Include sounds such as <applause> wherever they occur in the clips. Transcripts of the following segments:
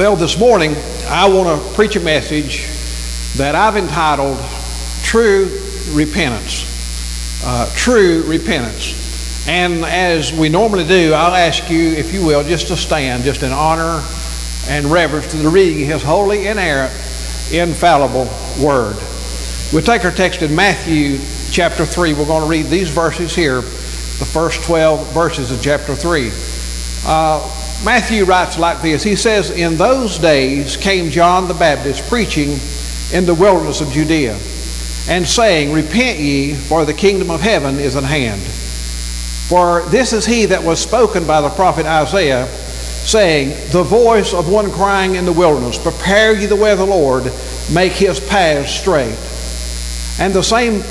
Well, this morning I want to preach a message that I've entitled True Repentance. Uh, true Repentance. And as we normally do, I'll ask you, if you will, just to stand, just in honor and reverence to the reading of His holy, inerrant, infallible Word. We'll take our text in Matthew chapter 3. We're going to read these verses here, the first 12 verses of chapter 3. Uh, Matthew writes like this He says, In those days came John the Baptist preaching in the wilderness of Judea, and saying, Repent ye, for the kingdom of heaven is at hand. For this is he that was spoken by the prophet Isaiah, saying, The voice of one crying in the wilderness, Prepare ye the way of the Lord, make his paths straight. And the same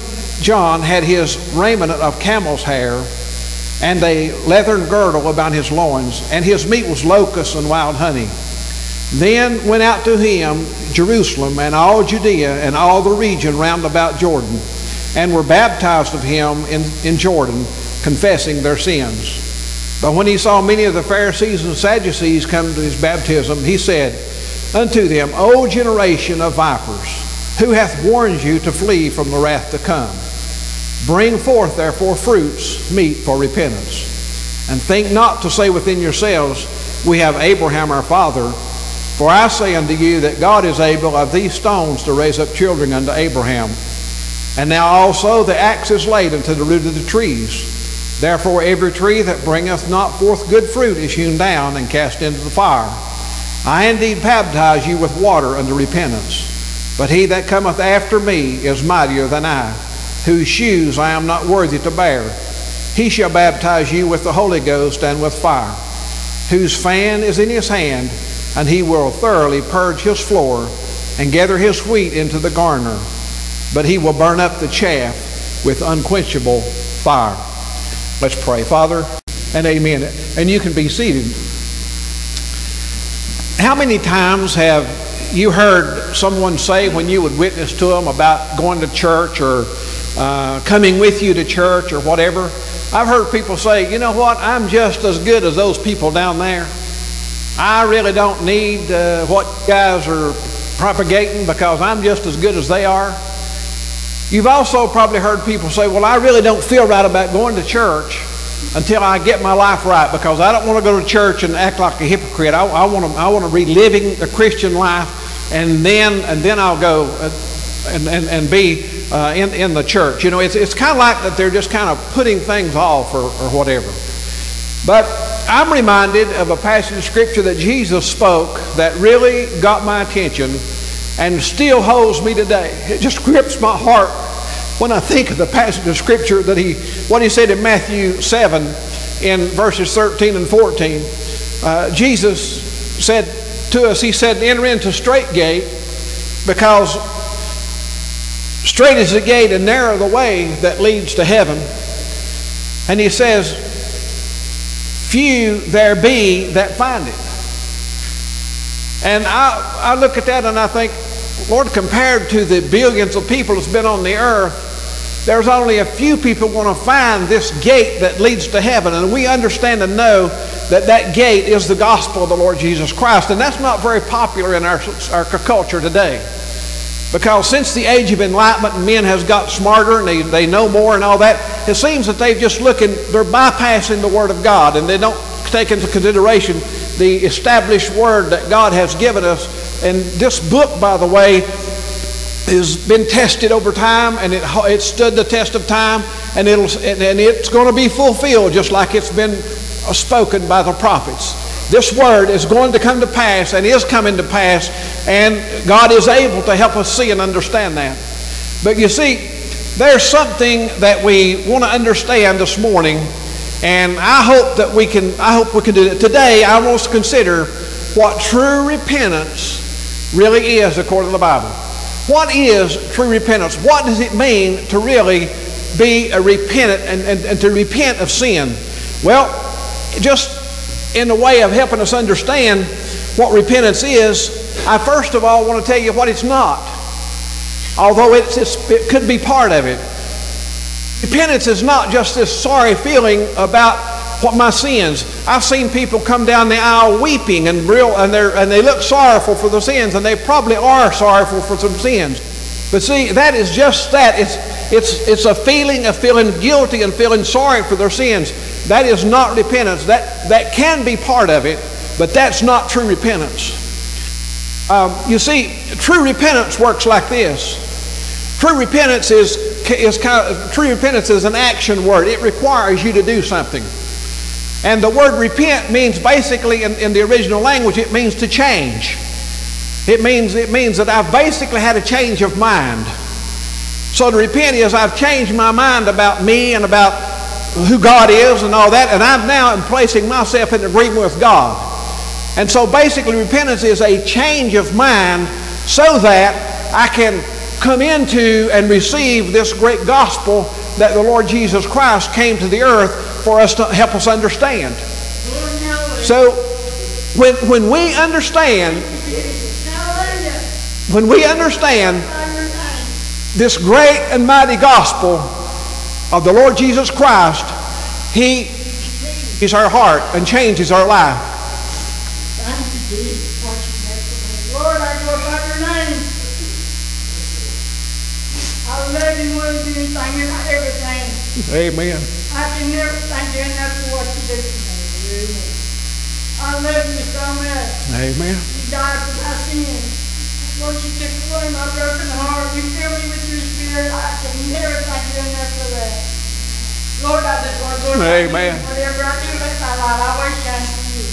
John had his raiment of camel's hair and a leathern girdle about his loins, and his meat was locusts and wild honey. Then went out to him Jerusalem and all Judea and all the region round about Jordan, and were baptized of him in, in Jordan, confessing their sins. But when he saw many of the Pharisees and Sadducees come to his baptism, he said unto them, O generation of vipers, who hath warned you to flee from the wrath to come? Bring forth, therefore, fruits meet for repentance. And think not to say within yourselves, We have Abraham our father. For I say unto you that God is able of these stones to raise up children unto Abraham. And now also the axe is laid unto the root of the trees. Therefore every tree that bringeth not forth good fruit is hewn down and cast into the fire. I indeed baptize you with water unto repentance. But he that cometh after me is mightier than I whose shoes I am not worthy to bear. He shall baptize you with the Holy Ghost and with fire, whose fan is in his hand, and he will thoroughly purge his floor and gather his wheat into the garner, but he will burn up the chaff with unquenchable fire. Let's pray. Father, and amen. And you can be seated. How many times have you heard someone say when you would witness to them about going to church or uh, coming with you to church or whatever. I've heard people say, you know what, I'm just as good as those people down there. I really don't need uh, what guys are propagating because I'm just as good as they are. You've also probably heard people say, well, I really don't feel right about going to church until I get my life right because I don't want to go to church and act like a hypocrite. I, I want to, I want to be living the Christian life and then, and then I'll go uh, and, and, and be uh, in, in the church. You know, it's, it's kind of like that they're just kind of putting things off or, or whatever. But I'm reminded of a passage of scripture that Jesus spoke that really got my attention and still holds me today. It just grips my heart when I think of the passage of scripture that he, what he said in Matthew 7 in verses 13 and 14. Uh, Jesus said to us, he said, enter into straight gate because Straight is the gate and narrow the way that leads to heaven. And he says, Few there be that find it. And I, I look at that and I think, Lord, compared to the billions of people that's been on the earth, there's only a few people going to find this gate that leads to heaven. And we understand and know that that gate is the gospel of the Lord Jesus Christ. And that's not very popular in our, our culture today. Because since the age of enlightenment, men has got smarter and they, they know more and all that, it seems that they've just looking, they're bypassing the Word of God and they don't take into consideration the established Word that God has given us. And this book, by the way, has been tested over time and it, it stood the test of time and, it'll, and it's going to be fulfilled just like it's been uh, spoken by the prophets. This word is going to come to pass and is coming to pass, and God is able to help us see and understand that. But you see, there's something that we want to understand this morning, and I hope that we can. I hope we can do it today. I want us to consider what true repentance really is according to the Bible. What is true repentance? What does it mean to really be a repentant and, and, and to repent of sin? Well, just in the way of helping us understand what repentance is, I first of all want to tell you what it's not. Although it's, it's, it could be part of it. Repentance is not just this sorry feeling about what my sins. I've seen people come down the aisle weeping and real, and, they and they look sorrowful for their sins, and they probably are sorrowful for some sins. But see, that is just that. It's, it's, it's a feeling of feeling guilty and feeling sorry for their sins. That is not repentance. That, that can be part of it, but that's not true repentance. Um, you see, true repentance works like this. True repentance is, is kind of, true repentance is an action word. It requires you to do something. And the word repent means basically in, in the original language, it means to change. It means, it means that I've basically had a change of mind. So to repent is I've changed my mind about me and about who God is and all that, and I'm now placing myself in agreement with God. And so basically repentance is a change of mind so that I can come into and receive this great gospel that the Lord Jesus Christ came to the earth for us to help us understand. So when, when we understand when we understand this great and mighty gospel of the Lord Jesus Christ, He is our heart and changes our life. Lord, I glorify your name. I love you more than anything and everything. Amen. I can never thank you enough for what you did for me. I love you so much. Amen. You died for my sins. Lord, you took away my broken heart. You fill me with your spirit. I can never thank you enough for that. Lord, I just want to go Amen. Whatever I do with my life, I always shine for you.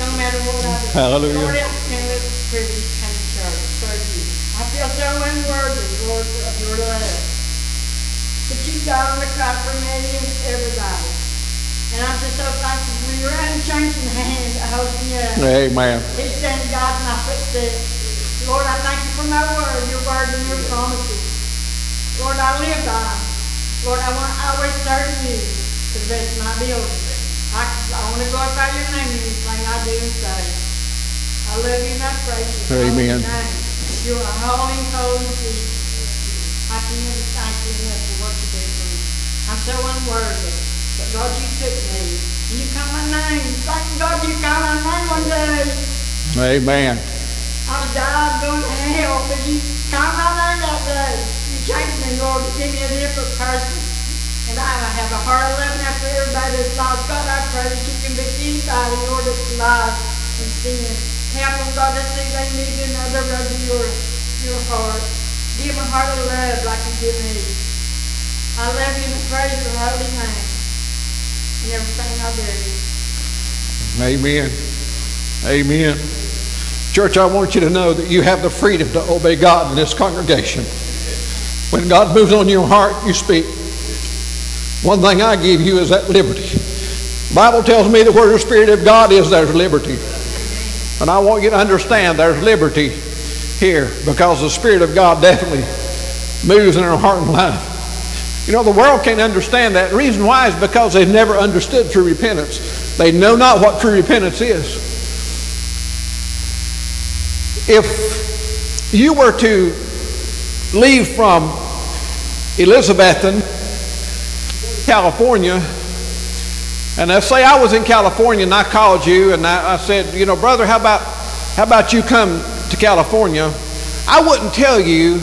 No matter what I do. Hallelujah. Lord, help me with the privilege to church. Serve you. I feel so unworthy, Lord, of your love. But you died on the cross for me and everybody. And I'm just so thankful for your unchanging hand to hold me up. Amen. He's standing God in my footsteps. Lord, I thank you for my word, your word and your promises. Lord, I live by them. Lord, I want to always serve you to the best of my ability. I, I want to glorify your name in anything I do and say. I love you and I praise you. Amen. In your name. You are holy, holy Jesus. I can never thank you enough for what you did for me. I'm so unworthy. But God, you took me. You called my name. Thank God you called my name one day. Amen. I dying going to hell, but you called my name that day. You changed me, Lord, to give me a different person. And I have a heart of love now for everybody that's lost. God, I pray that you can convict anybody, Lord, that's lost and sin. Help them, God, to see they need another brother of your, your heart. Give them a heart of love like you give me. I love you and praise your holy name. Everything I. Amen. Amen. Church, I want you to know that you have the freedom to obey God in this congregation. When God moves on your heart, you speak. One thing I give you is that liberty. The Bible tells me that where the Spirit of God is, there's liberty. And I want you to understand there's liberty here because the Spirit of God definitely moves in our heart and life. You know, the world can't understand that. The reason why is because they've never understood true repentance. They know not what true repentance is. If you were to leave from Elizabethton, California, and let's say I was in California and I called you and I, I said, you know, brother, how about how about you come to California? I wouldn't tell you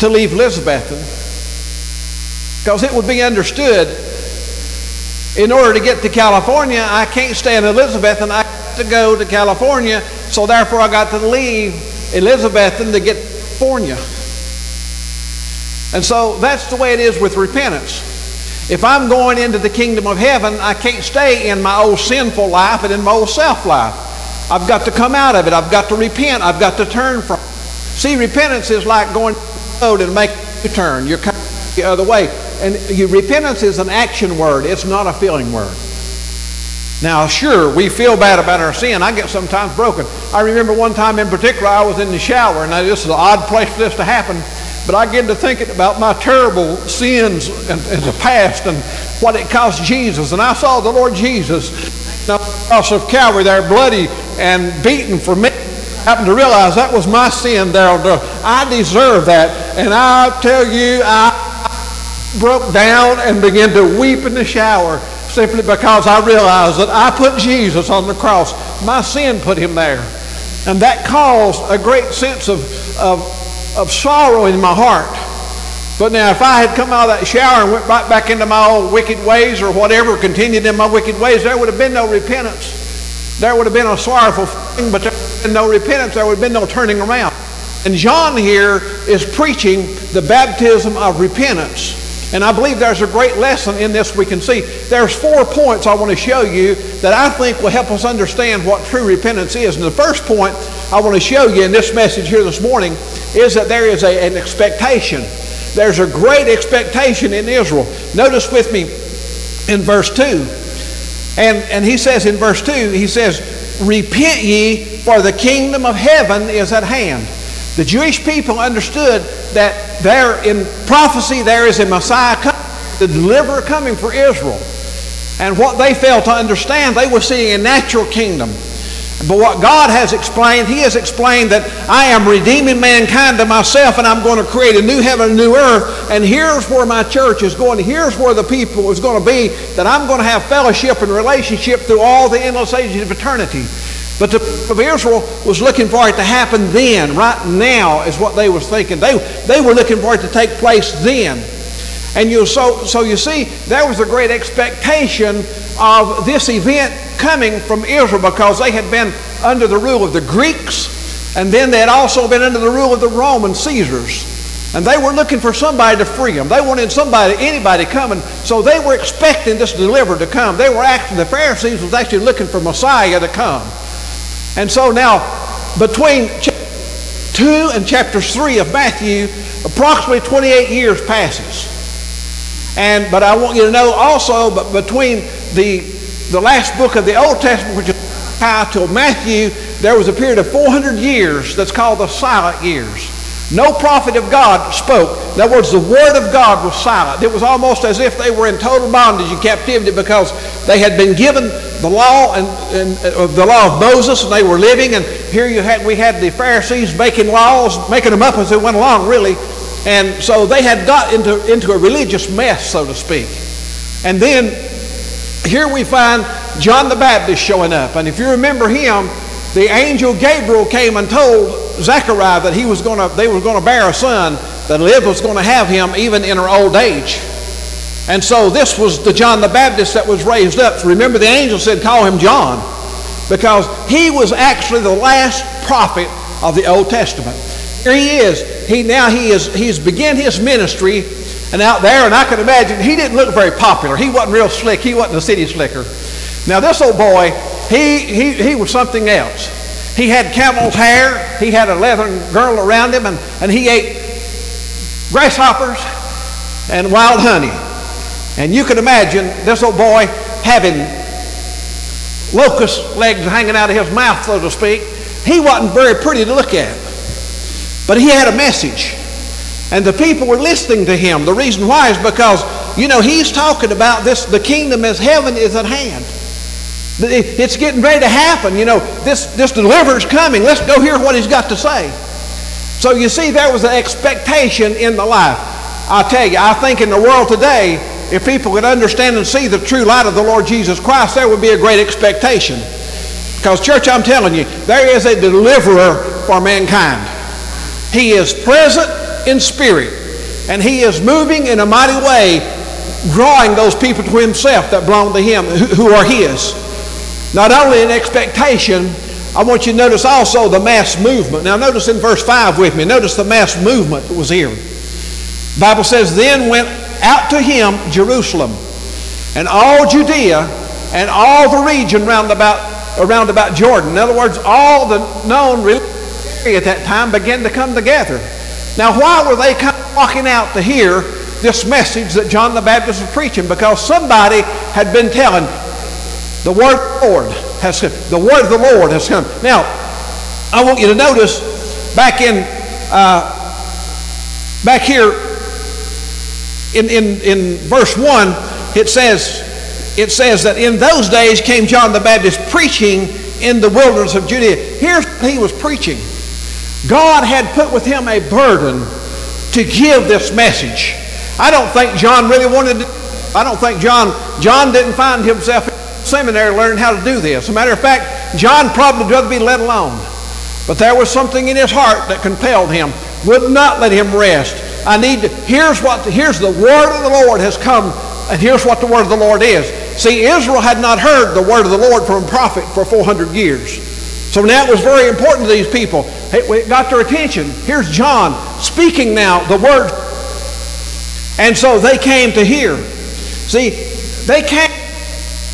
to leave Elizabethton because it would be understood in order to get to California, I can't stay in Elizabethton I have to go to California, so therefore I got to leave Elizabethton to get to California. And so that's the way it is with repentance. If I'm going into the kingdom of heaven, I can't stay in my old sinful life and in my old self life. I've got to come out of it. I've got to repent. I've got to turn from it. See, repentance is like going the road and making a turn. You're the other way. And you, repentance is an action word. It's not a feeling word. Now, sure, we feel bad about our sin. I get sometimes broken. I remember one time in particular, I was in the shower, and this is an odd place for this to happen. But I get to thinking about my terrible sins in, in the past and what it cost Jesus. And I saw the Lord Jesus on the cross of Calvary there, bloody and beaten for me. I happened to realize that was my sin there. I deserve that. And I tell you, I broke down and began to weep in the shower simply because I realized that I put Jesus on the cross. My sin put him there. And that caused a great sense of, of, of sorrow in my heart. But now, if I had come out of that shower and went right back into my old wicked ways or whatever, continued in my wicked ways, there would have been no repentance. There would have been a sorrowful thing, but there would have been no repentance. There would have been no turning around. And John here is preaching the baptism of repentance. And I believe there's a great lesson in this we can see. There's four points I want to show you that I think will help us understand what true repentance is. And the first point I want to show you in this message here this morning is that there is a, an expectation. There's a great expectation in Israel. Notice with me in verse 2. And, and he says in verse 2, he says, Repent ye, for the kingdom of heaven is at hand. The Jewish people understood that there in prophecy there is a Messiah coming, the deliverer coming for Israel. And what they failed to understand, they were seeing a natural kingdom. But what God has explained, He has explained that I am redeeming mankind to myself and I'm going to create a new heaven a new earth. And here's where my church is going. Here's where the people is going to be, that I'm going to have fellowship and relationship through all the endless ages of eternity. But the of Israel was looking for it to happen then, right now is what they was thinking. They, they were looking for it to take place then. And you, so, so you see, there was a great expectation of this event coming from Israel because they had been under the rule of the Greeks, and then they had also been under the rule of the Roman Caesars. And they were looking for somebody to free them. They wanted somebody, anybody coming. So they were expecting this deliverer to come. They were actually, the Pharisees was actually looking for Messiah to come. And so now, between chapter 2 and chapter 3 of Matthew, approximately 28 years passes. And but I want you to know also, but between the the last book of the Old Testament, which is till Matthew, there was a period of 400 years that's called the silent years. No prophet of God spoke. In other words, the word of God was silent. It was almost as if they were in total bondage and captivity because they had been given the law and, and uh, the law of Moses and they were living. And here you had we had the Pharisees making laws, making them up as they went along, really. And so they had got into, into a religious mess, so to speak. And then here we find John the Baptist showing up. And if you remember him, the angel Gabriel came and told Zechariah that he was going to, they were going to bear a son, that Liv was going to have him even in her old age. And so this was the John the Baptist that was raised up. Remember, the angel said, call him John, because he was actually the last prophet of the Old Testament. Here he is. He now he is he's begun his ministry, and out there, and I can imagine he didn't look very popular. He wasn't real slick. He wasn't a city slicker. Now this old boy, he he he was something else. He had camel's hair. He had a leathern girdle around him, and, and he ate grasshoppers and wild honey. And you can imagine this old boy having locust legs hanging out of his mouth, so to speak. He wasn't very pretty to look at. But he had a message. And the people were listening to him. The reason why is because, you know, he's talking about this the kingdom as heaven is at hand. It's getting ready to happen. You know, this, this deliverer's coming. Let's go hear what he's got to say. So you see, there was an expectation in the life. I tell you, I think in the world today, if people could understand and see the true light of the Lord Jesus Christ, there would be a great expectation. Because, church, I'm telling you, there is a deliverer for mankind. He is present in spirit, and he is moving in a mighty way, drawing those people to himself that belong to him, who are his. Not only an expectation, I want you to notice also the mass movement. Now, notice in verse 5 with me, notice the mass movement that was here. The Bible says, Then went out to him Jerusalem and all Judea and all the region round about, around about Jordan. In other words, all the known area at that time began to come together. Now, why were they walking out to hear this message that John the Baptist was preaching? Because somebody had been telling, the word of the Lord has come. The word of the Lord has come. Now, I want you to notice back in uh, back here in, in, in verse 1, it says, it says that in those days came John the Baptist preaching in the wilderness of Judea. What he was preaching. God had put with him a burden to give this message. I don't think John really wanted to. I don't think John John didn't find himself seminary learning how to do this. As a matter of fact, John probably would rather be let alone. But there was something in his heart that compelled him, would not let him rest. I need to, here's what, here's the word of the Lord has come, and here's what the word of the Lord is. See, Israel had not heard the word of the Lord from a prophet for 400 years. So now it was very important to these people. It got their attention. Here's John speaking now the word. And so they came to hear. See, they came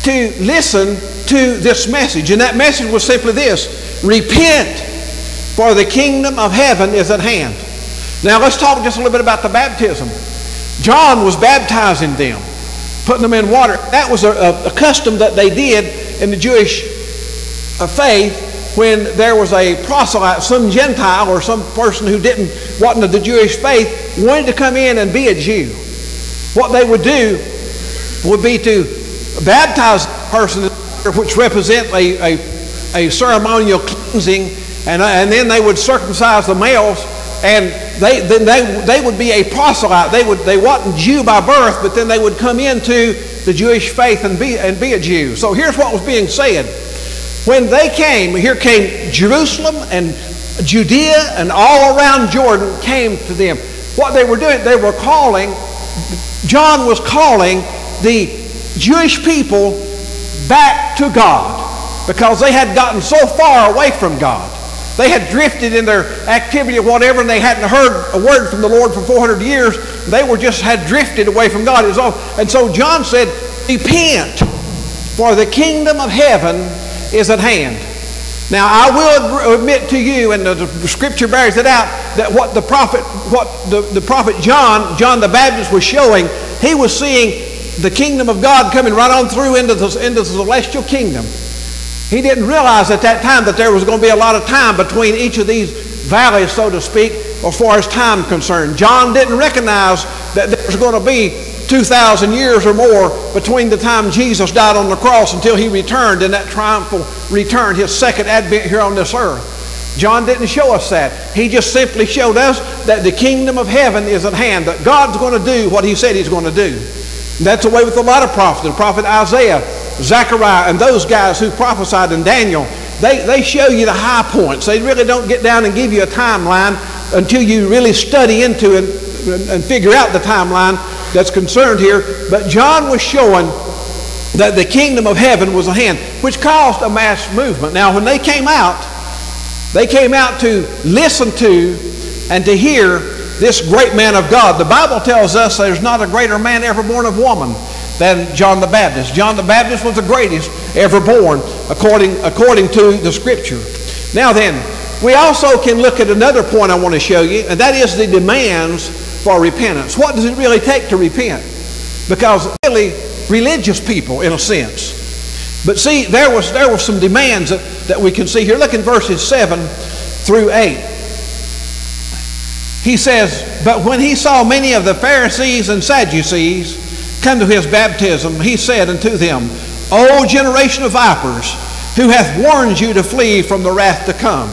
to listen to this message. And that message was simply this Repent, for the kingdom of heaven is at hand. Now let's talk just a little bit about the baptism. John was baptizing them, putting them in water. That was a, a, custom that they did in the Jewish uh, faith when there was a proselyte, some Gentile or some person who didn't wasn't of the Jewish faith, wanted to come in and be a Jew. What they would do would be to baptize person, which represent a, a, a ceremonial cleansing, and, uh, and then they would circumcise the males and they, then they, they would be a proselyte. They, would, they wasn't Jew by birth, but then they would come into the Jewish faith and be, and be a Jew. So here's what was being said. When they came, here came Jerusalem and Judea and all around Jordan came to them. What they were doing, they were calling, John was calling the Jewish people back to God because they had gotten so far away from God. They had drifted in their activity or whatever, and they hadn't heard a word from the Lord for 400 years. They were just had drifted away from God. All, and so John said, Repent, for the kingdom of heaven is at hand. Now I will admit to you, and the, the scripture bears it out, that what the prophet, what the, the prophet John, John the Baptist was showing, he was seeing the kingdom of God coming right on through into the, into the celestial kingdom. He didn't realize at that time that there was going to be a lot of time between each of these valleys, so to speak, as far as time concerned. John didn't recognize that there was going to be 2,000 years or more between the time Jesus died on the cross until he returned in that triumphal return, his second advent here on this earth. John didn't show us that. He just simply showed us that the kingdom of heaven is at hand, that God's going to do what he said he's going to do. That's the way with a lot of prophets. The prophet Isaiah Zechariah, and those guys who prophesied in Daniel, they, they show you the high points. They really don't get down and give you a timeline until you really study into it and, and figure out the timeline that's concerned here. But John was showing that the kingdom of heaven was at hand, which caused a mass movement. Now, when they came out, they came out to listen to and to hear this great man of God. The Bible tells us there's not a greater man ever born of woman than John the Baptist. John the Baptist was the greatest ever born according, according to the scripture. Now then, we also can look at another point I want to show you, and that is the demands for repentance. What does it really take to repent? Because really, religious people, in a sense. But see, there was there were some demands that, that we can see here. Look in verses 7 through 8. He says, But when he saw many of the Pharisees and Sadducees come to his baptism, he said unto them, O generation of vipers, who hath warned you to flee from the wrath to come.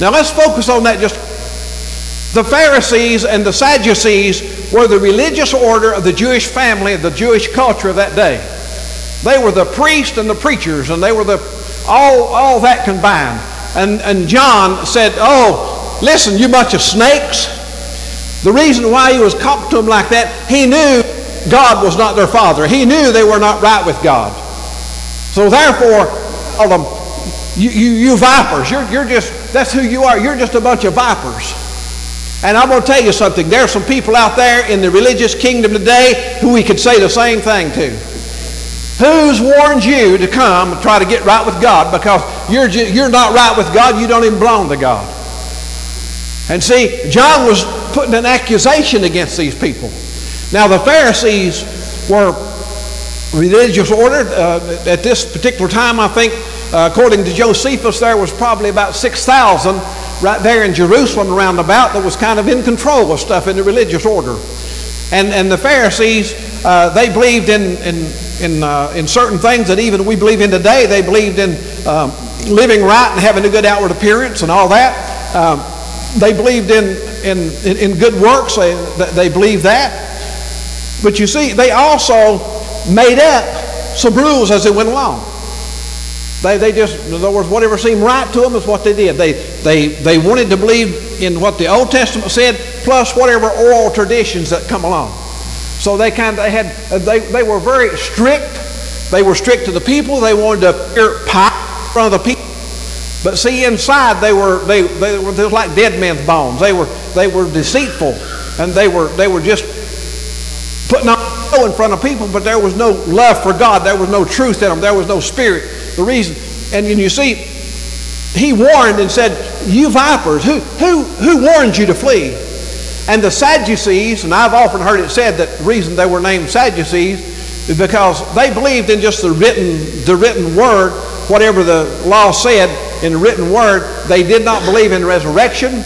Now let's focus on that just. The Pharisees and the Sadducees were the religious order of the Jewish family, of the Jewish culture of that day. They were the priests and the preachers, and they were the all, all that combined. And, and John said, Oh, listen, you bunch of snakes. The reason why he was talking to them like that, he knew God was not their father. He knew they were not right with God. So therefore, all them, you, you, you vipers, you're, you're just, that's who you are. You're just a bunch of vipers. And I'm going to tell you something. There are some people out there in the religious kingdom today who we could say the same thing to. Who's warned you to come and try to get right with God because you're, you're not right with God, you don't even belong to God? And see, John was putting an accusation against these people. Now, the Pharisees were religious order. Uh, at this particular time, I think, uh, according to Josephus, there was probably about 6,000 right there in Jerusalem around about that was kind of in control of stuff in the religious order. And, and the Pharisees, uh, they believed in, in, in, uh, in certain things that even we believe in today. They believed in um, living right and having a good outward appearance and all that. Um, they believed in, in, in good works. They, they believed that. But you see, they also made up some rules as they went along. They, they just, in other words, whatever seemed right to them is what they did. They, they, they wanted to believe in what the Old Testament said, plus whatever oral traditions that come along. So they kind of they had they, they were very strict. They were strict to the people. They wanted to appear front of the people. But see, inside they were they, they were, were like dead men's bones. They were they were deceitful, and they were they were just putting on show in front of people. But there was no love for God. There was no truth in them. There was no spirit. The reason, and you see, he warned and said, "You vipers, who who who warned you to flee?" And the Sadducees, and I've often heard it said that the reason they were named Sadducees is because they believed in just the written the written word, whatever the law said in the written word. They did not believe in resurrection.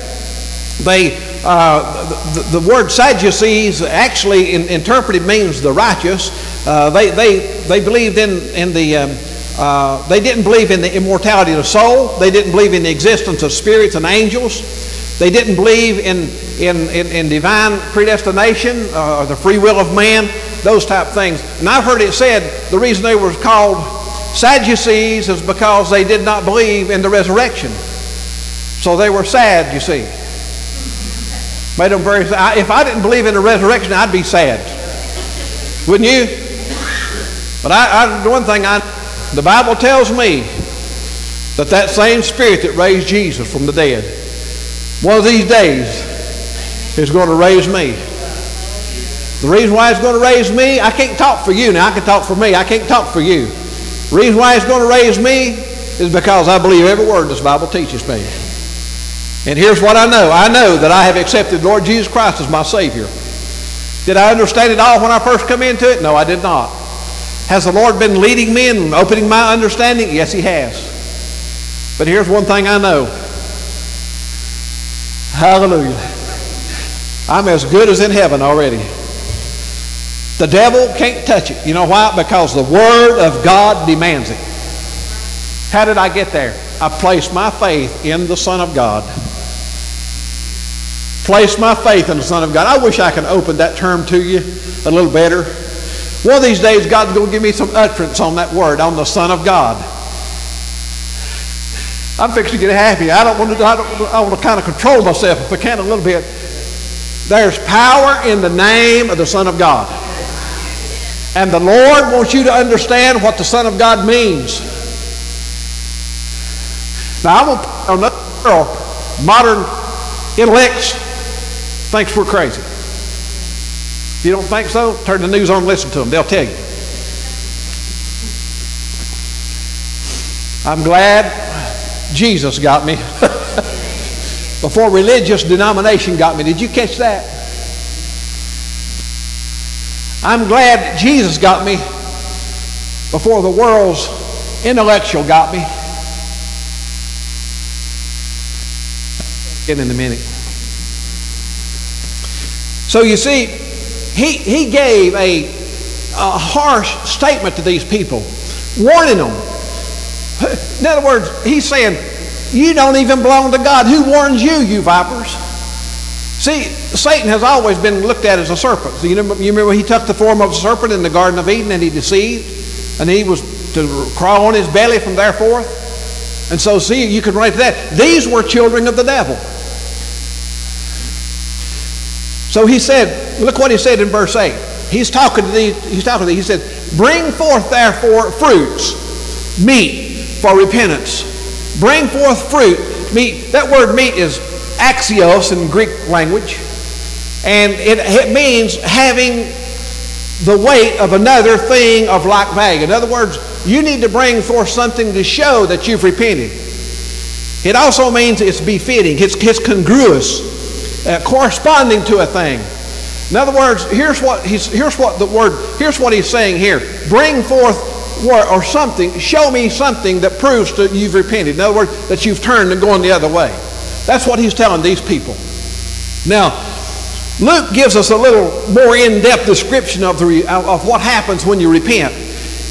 They, uh, the, the, word Sadducees actually in, interpreted means the righteous. Uh, they, they, they believed in, in the, um, uh, they didn't believe in the immortality of the soul. They didn't believe in the existence of spirits and angels. They didn't believe in, in, in, in divine predestination uh, or the free will of man, those type of things. And I've heard it said the reason they were called Sadducees is because they did not believe in the resurrection. So they were sad, you see. Made them very sad. If I didn't believe in the resurrection, I'd be sad. Wouldn't you? But I, I, one thing I, the Bible tells me that that same spirit that raised Jesus from the dead, one of these days, is going to raise me. The reason why it's going to raise me, I can't talk for you now. I can talk for me. I can't talk for you. Reason why it's going to raise me is because I believe every word this Bible teaches me. And here's what I know. I know that I have accepted Lord Jesus Christ as my Savior. Did I understand it all when I first come into it? No, I did not. Has the Lord been leading me and opening my understanding? Yes, He has. But here's one thing I know. Hallelujah. I'm as good as in heaven already. The devil can't touch it. You know why? Because the Word of God demands it. How did I get there? I placed my faith in the Son of God. Placed my faith in the Son of God. I wish I could open that term to you a little better. One of these days, God's going to give me some utterance on that word, on the Son of God. I'm fixing to get happy. I don't want to. I, don't, I want to kind of control myself if I can a little bit. There's power in the name of the Son of God. And the Lord wants you to understand what the Son of God means. Now, I'm going to put another world, modern intellects thinks we're crazy. If you don't think so, turn the news on and listen to them. They'll tell you. I'm glad Jesus got me <laughs> before religious denomination got me. Did you catch that? I'm glad that Jesus got me before the world's intellectual got me. In, in a minute. So you see, he, he gave a, a harsh statement to these people, warning them. <laughs> In other words, he's saying, You don't even belong to God. Who warns you, you vipers? See, Satan has always been looked at as a serpent. You, remember, you remember he took the form of a serpent in the Garden of Eden and he deceived? And he was to crawl on his belly from there forth? And so, see, you can write that. These were children of the devil. So he said, look what he said in verse 8. He's talking to these, he's talking to these. He said, Bring forth therefore fruits, meat for repentance. Bring forth fruit, meat. That word meat is axios in Greek language, and it, it means having the weight of another thing of like value. In other words, you need to bring forth something to show that you've repented. It also means it's befitting, it's, it's congruous, uh, corresponding to a thing. In other words, here's what he's here's what the word here's what he's saying here. Bring forth or something, show me something that proves that you've repented. In other words, that you've turned and gone the other way. That's what he's telling these people. Now, Luke gives us a little more in-depth description of, the, of what happens when you repent.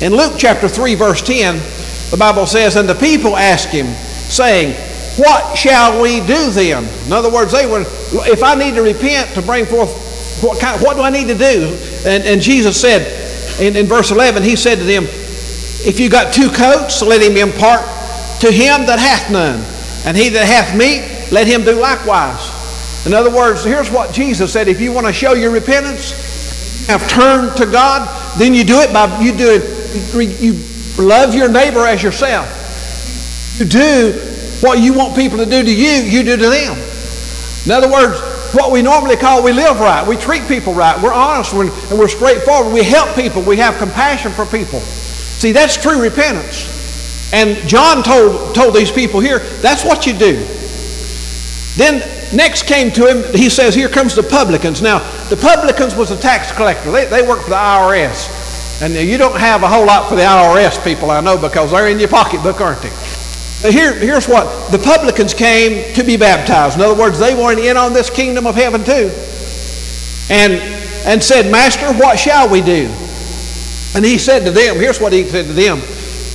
In Luke chapter 3, verse 10, the Bible says, And the people asked him, saying, What shall we do then? In other words, they were, if I need to repent to bring forth what, kind, what do I need to do? And, and Jesus said in, in verse 11, He said to them, If you got two coats, let him impart to him that hath none. And he that hath meat, let him do likewise. In other words, here's what Jesus said. If you want to show your repentance, have turned to God, then you do it by, you do it, you love your neighbor as yourself. You do what you want people to do to you, you do to them. In other words, what we normally call we live right. We treat people right. We're honest and we're straightforward. We help people. We have compassion for people. See, that's true repentance. And John told, told these people here, that's what you do. Then next came to him, he says, here comes the publicans. Now, the publicans was a tax collector. They, they work for the IRS. And you don't have a whole lot for the IRS people, I know, because they're in your pocketbook, aren't they? Here, here's what the publicans came to be baptized. In other words, they weren't in on this kingdom of heaven too. And, and said, Master, what shall we do? And he said to them, here's what he said to them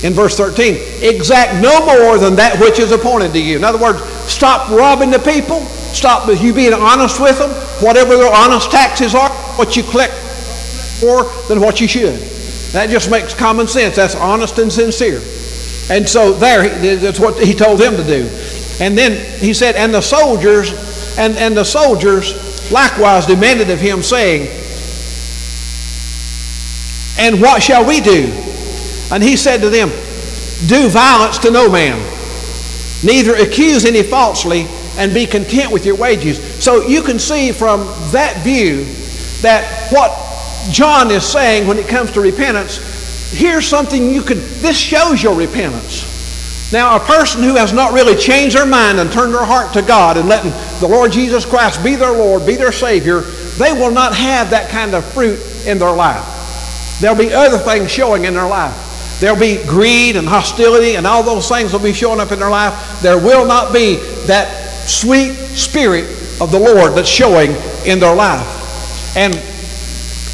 in verse 13 exact no more than that which is appointed to you. In other words, stop robbing the people, stop you being honest with them, whatever their honest taxes are, what you collect more than what you should. That just makes common sense. That's honest and sincere. And so there, that's what he told them to do. And then he said, and the soldiers, and, and the soldiers likewise demanded of him, saying, And what shall we do? And he said to them, Do violence to no man, neither accuse any falsely, and be content with your wages. So you can see from that view that what John is saying when it comes to repentance here's something you could, this shows your repentance. Now, a person who has not really changed their mind and turned their heart to God and letting the Lord Jesus Christ be their Lord, be their Savior, they will not have that kind of fruit in their life. There'll be other things showing in their life. There'll be greed and hostility and all those things will be showing up in their life. There will not be that sweet spirit of the Lord that's showing in their life. And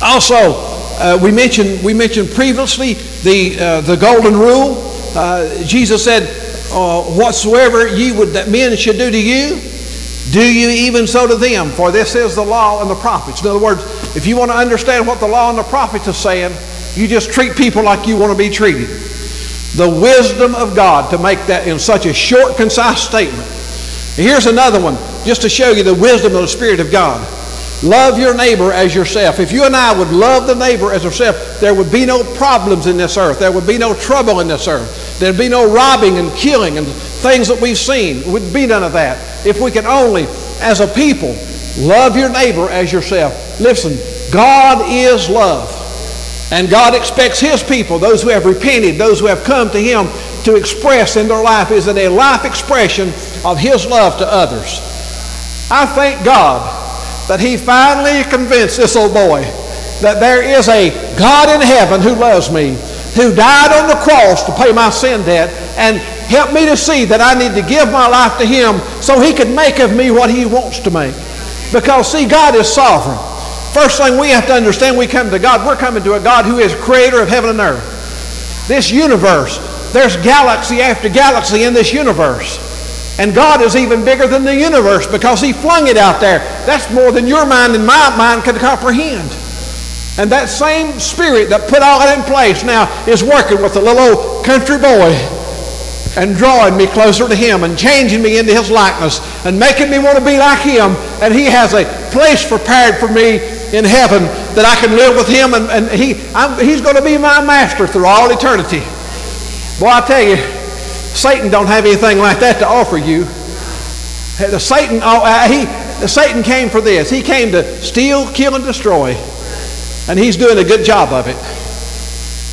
also, uh, we mentioned we mentioned previously the uh, the golden rule. Uh, Jesus said, uh, "Whatsoever ye would that men should do to you, do you even so to them. For this is the law and the prophets." In other words, if you want to understand what the law and the prophets are saying, you just treat people like you want to be treated. The wisdom of God to make that in such a short, concise statement. Here's another one, just to show you the wisdom of the Spirit of God. Love your neighbor as yourself. If you and I would love the neighbor as ourselves, there would be no problems in this earth. There would be no trouble in this earth. There'd be no robbing and killing and things that we've seen. There would be none of that. If we could only, as a people, love your neighbor as yourself. Listen, God is love. And God expects His people, those who have repented, those who have come to Him, to express in their life is a life expression of His love to others. I thank God that he finally convinced this old boy that there is a God in heaven who loves me, who died on the cross to pay my sin debt, and helped me to see that I need to give my life to him so he can make of me what he wants to make. Because, see, God is sovereign. First thing we have to understand, we come to God, we're coming to a God who is creator of heaven and earth. This universe, there's galaxy after galaxy in this universe. And God is even bigger than the universe because He flung it out there. That's more than your mind and my mind could comprehend. And that same spirit that put all that in place now is working with a little old country boy and drawing me closer to Him and changing me into His likeness and making me want to be like Him. And He has a place prepared for me in heaven that I can live with Him and, and he, He's going to be my master through all eternity. Boy, I tell you, Satan don't have anything like that to offer you. The Satan, oh, uh, he, Satan came for this. He came to steal, kill, and destroy. And he's doing a good job of it.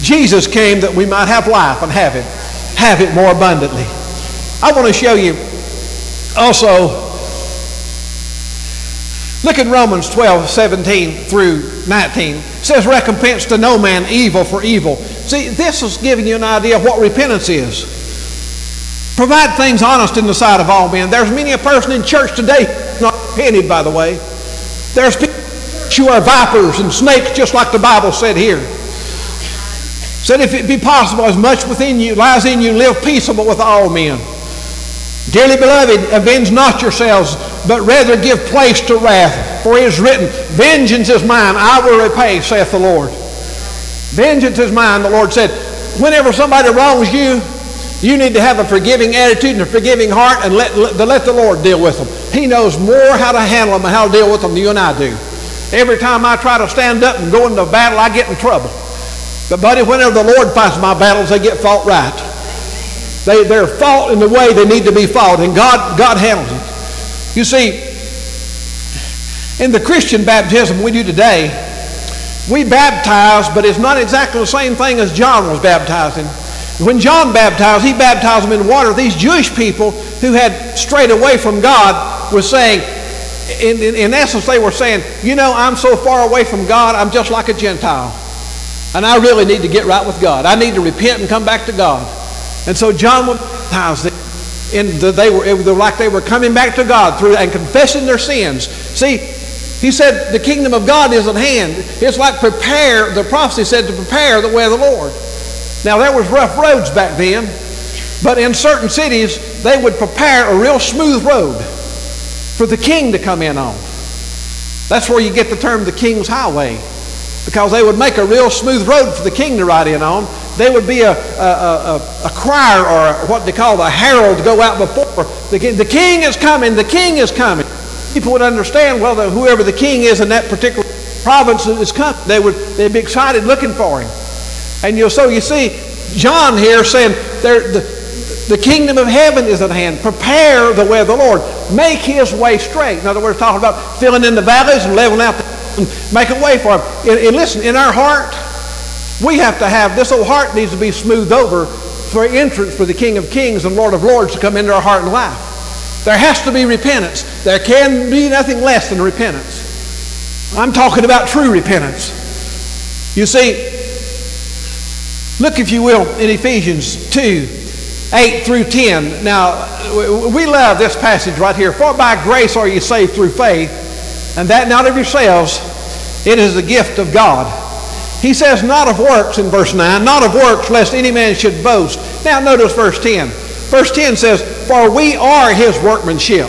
Jesus came that we might have life and have it, have it more abundantly. I want to show you also, look at Romans 12, 17 through 19. It says, recompense to no man evil for evil. See, this is giving you an idea of what repentance is. Provide things honest in the sight of all men. There's many a person in church today, not pennied by the way. There's people who are vipers and snakes, just like the Bible said here. Said, if it be possible, as much within you lies in you, live peaceable with all men. Dearly beloved, avenge not yourselves, but rather give place to wrath. For it is written, Vengeance is mine, I will repay, saith the Lord. Vengeance is mine, the Lord said. Whenever somebody wrongs you, you need to have a forgiving attitude and a forgiving heart and let, let, let the Lord deal with them. He knows more how to handle them and how to deal with them than you and I do. Every time I try to stand up and go into battle, I get in trouble. But, buddy, whenever the Lord fights my battles, they get fought right. They, they're fought in the way they need to be fought, and God, God handles it. You see, in the Christian baptism we do today, we baptize, but it's not exactly the same thing as John was baptizing. When John baptized, he baptized them in water. These Jewish people who had strayed away from God were saying, in, in, in, essence, they were saying, you know, I'm so far away from God, I'm just like a Gentile. And I really need to get right with God. I need to repent and come back to God. And so John would baptize them. In the, they were, it was like they were coming back to God through and confessing their sins. See, he said the kingdom of God is at hand. It's like prepare, the prophecy said to prepare the way of the Lord. Now, there was rough roads back then, but in certain cities, they would prepare a real smooth road for the king to come in on. That's where you get the term the king's highway, because they would make a real smooth road for the king to ride in on. They would be a, a, a, a choir or what they call a herald to go out before. The king, the king is coming, the king is coming. People would understand, well, the, whoever the king is in that particular province is coming. They would they'd be excited looking for him. And you so you see John here saying the, the kingdom of heaven is at hand. Prepare the way of the Lord. Make his way straight. In other words, talking about filling in the valleys and leveling out the and make a way for him. And, and listen, in our heart, we have to have this old heart needs to be smoothed over for entrance for the King of Kings and Lord of Lords to come into our heart and life. There has to be repentance. There can be nothing less than repentance. I'm talking about true repentance. You see, Look, if you will, in Ephesians 2 8 through 10. Now, we love this passage right here. For by grace are you saved through faith, and that not of yourselves, it is the gift of God. He says, not of works in verse 9, not of works, lest any man should boast. Now, notice verse 10. Verse 10 says, For we are his workmanship.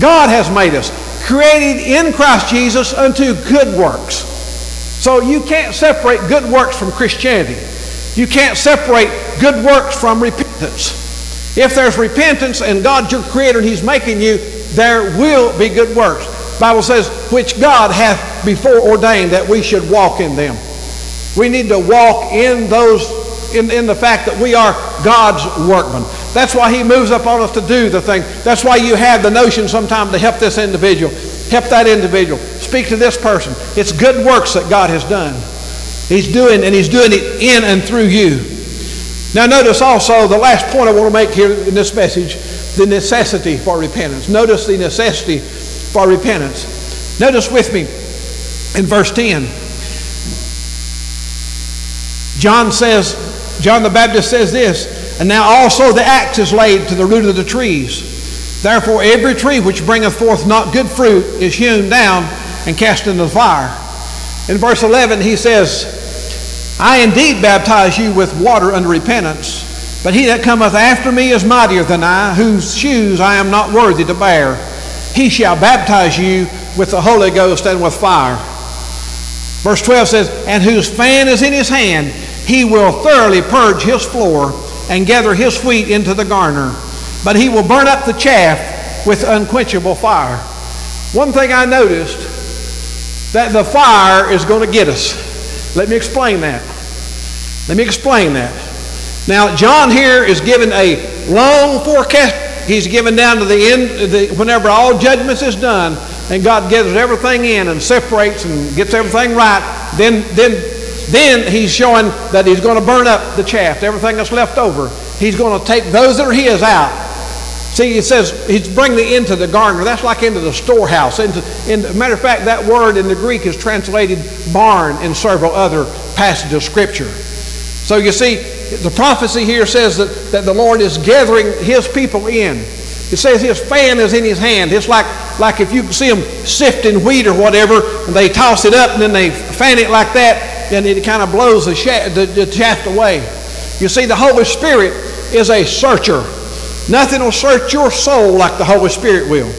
God has made us, created in Christ Jesus unto good works. So you can't separate good works from Christianity. You can't separate good works from repentance. If there's repentance and God's your creator and He's making you, there will be good works. Bible says, which God hath before ordained that we should walk in them. We need to walk in those, in, in the fact that we are God's workmen. That's why He moves up on us to do the thing. That's why you have the notion sometimes to help this individual, help that individual, speak to this person. It's good works that God has done. He's doing, and He's doing it in and through you. Now, notice also the last point I want to make here in this message the necessity for repentance. Notice the necessity for repentance. Notice with me in verse 10. John says, John the Baptist says this, and now also the axe is laid to the root of the trees. Therefore, every tree which bringeth forth not good fruit is hewn down and cast into the fire. In verse 11, he says, I indeed baptize you with water unto repentance, but he that cometh after me is mightier than I, whose shoes I am not worthy to bear. He shall baptize you with the Holy Ghost and with fire. Verse 12 says, And whose fan is in his hand, he will thoroughly purge his floor and gather his wheat into the garner. But he will burn up the chaff with unquenchable fire. One thing I noticed, that the fire is going to get us. Let me explain that. Let me explain that. Now, John here is given a long forecast. He's given down to the end, the, whenever all judgments is done, and God gathers everything in and separates and gets everything right, then, then, then he's showing that he's going to burn up the chaff, everything that's left over. He's going to take those that are his out. See, it says he's bringing the into the garner. That's like into the storehouse. Into, in, matter of fact, that word in the Greek is translated barn in several other passages of Scripture. So you see, the prophecy here says that, that the Lord is gathering his people in. It says his fan is in his hand. It's like, like if you see them sifting wheat or whatever, and they toss it up and then they fan it like that, and it kind of blows the, chaff, the, the away. You see, the Holy Spirit is a searcher. Nothing will search your soul like the Holy Spirit will.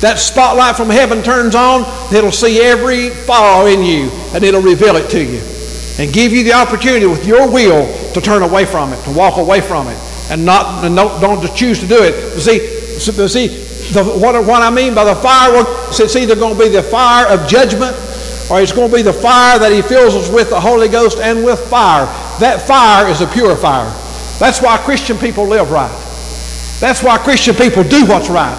that spotlight from heaven turns on, it'll see every flaw in you and it'll reveal it to you and give you the opportunity with your will to turn away from it, to walk away from it, and not and don't, don't choose to do it. See, see the, what, what I mean by the fire, it's either going to be the fire of judgment or it's going to be the fire that He fills us with the Holy Ghost and with fire. That fire is a purifier. That's why Christian people live right. That's why Christian people do what's right.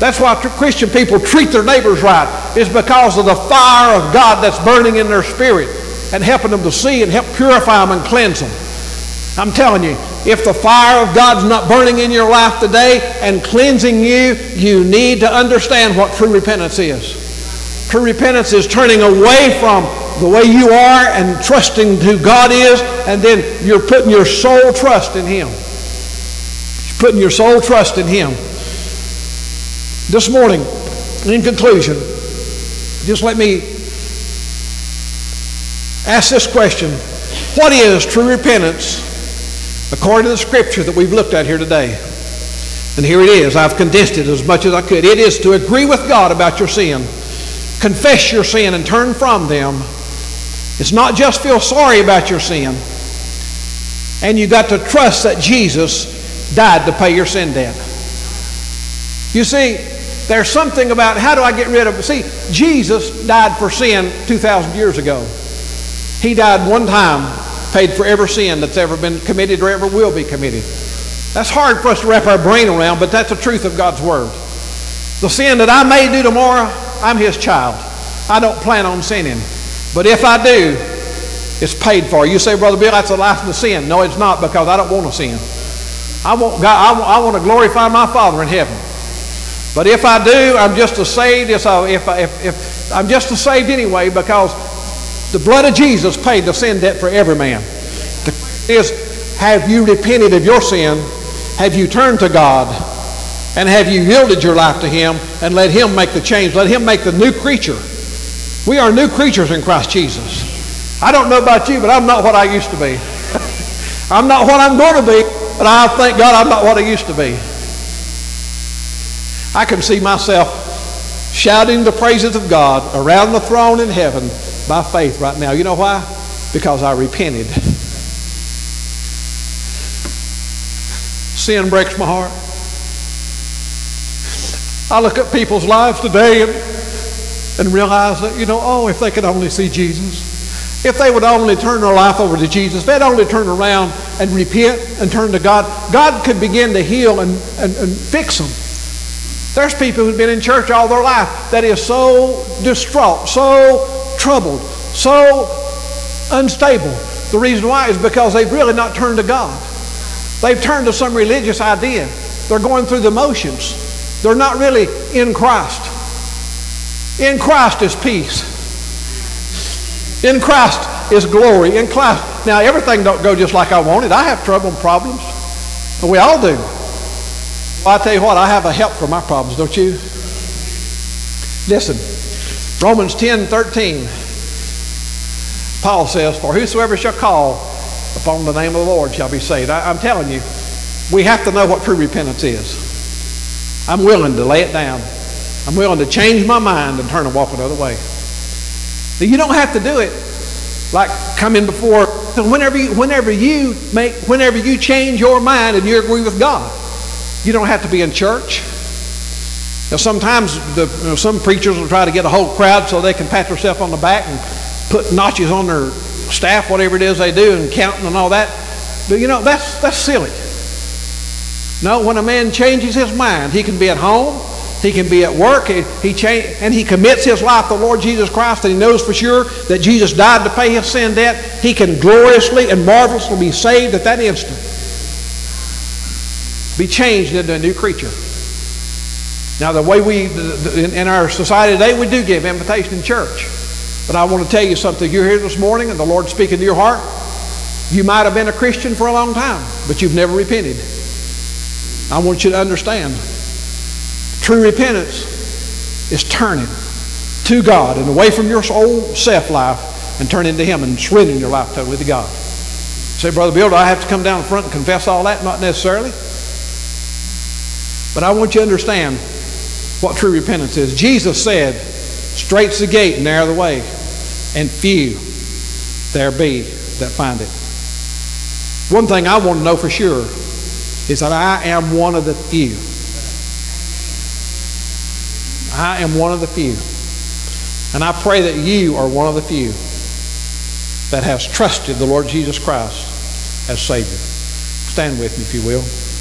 That's why Christian people treat their neighbors right. It's because of the fire of God that's burning in their spirit and helping them to see and help purify them and cleanse them. I'm telling you, if the fire of God's not burning in your life today and cleansing you, you need to understand what true repentance is. True repentance is turning away from the way you are and trusting who God is, and then you're putting your sole trust in Him. You're putting your sole trust in Him. This morning, in conclusion, just let me ask this question What is true repentance according to the scripture that we've looked at here today? And here it is. I've condensed it as much as I could. It is to agree with God about your sin, confess your sin, and turn from them it's not just feel sorry about your sin. And you got to trust that Jesus died to pay your sin debt. You see, there's something about how do I get rid of it? See, Jesus died for sin 2,000 years ago. He died one time, paid for every sin that's ever been committed or ever will be committed. That's hard for us to wrap our brain around, but that's the truth of God's Word. The sin that I may do tomorrow, I'm His child. I don't plan on sinning. But if I do, it's paid for. You say, Brother Bill, that's a license to sin. No, it's not because I don't want to sin. I want, God, I, want, I to glorify my Father in heaven. But if I do, I'm just as saved as I, if, if, if I'm just as saved anyway because the blood of Jesus paid the sin debt for every man. The question is, have you repented of your sin? Have you turned to God? And have you yielded your life to Him and let Him make the change? Let Him make the new creature. We are new creatures in Christ Jesus. I don't know about you, but I'm not what I used to be. <laughs> I'm not what I'm going to be, but I thank God I'm not what I used to be. I can see myself shouting the praises of God around the throne in heaven by faith right now. You know why? Because I repented. Sin breaks my heart. I look at people's lives today and and realize that, you know, oh, if they could only see Jesus, if they would only turn their life over to Jesus, if they'd only turn around and repent and turn to God, God could begin to heal and, and, and fix them. There's people who've been in church all their life that is so distraught, so troubled, so unstable. The reason why is because they've really not turned to God. They've turned to some religious idea. They're going through the motions. They're not really in Christ. In Christ is peace. In Christ is glory. In Christ. Now, everything don't go just like I wanted. I have trouble and problems. We all do. Well, I tell you what, I have a help for my problems, don't you? Listen, Romans 10 13. Paul says, For whosoever shall call upon the name of the Lord shall be saved. I, I'm telling you, we have to know what true repentance is. I'm willing to lay it down. I'm willing to change my mind and turn and walk another way. Now, you don't have to do it like coming before. Whenever you, whenever you make, whenever you change your mind and you agree with God, you don't have to be in church. Now, sometimes the, you know, some preachers will try to get a whole crowd so they can pat themselves on the back and put notches on their staff, whatever it is they do, and counting and all that. But you know, that's that's silly. No, when a man changes his mind, he can be at home, he can be at work, he, he and he commits his life to the Lord Jesus Christ, and he knows for sure that Jesus died to pay his sin debt. He can gloriously and marvelously be saved at that instant. Be changed into a new creature. Now, the way we, in our society today, we do give invitation in church. But I want to tell you something. You're here this morning and the Lord's speaking to your heart. You might have been a Christian for a long time, but you've never repented. I want you to understand True repentance is turning to God and away from your old self life and turning to Him and surrendering your life totally to God. Say, Brother Bill, do I have to come down front and confess all that? Not necessarily. But I want you to understand what true repentance is. Jesus said, Strait's the gate, narrow the way, and few there be that find it. One thing I want to know for sure is that I am one of the few. I am one of the few. And I pray that you are one of the few that has trusted the Lord Jesus Christ as Savior. Stand with me, if you will.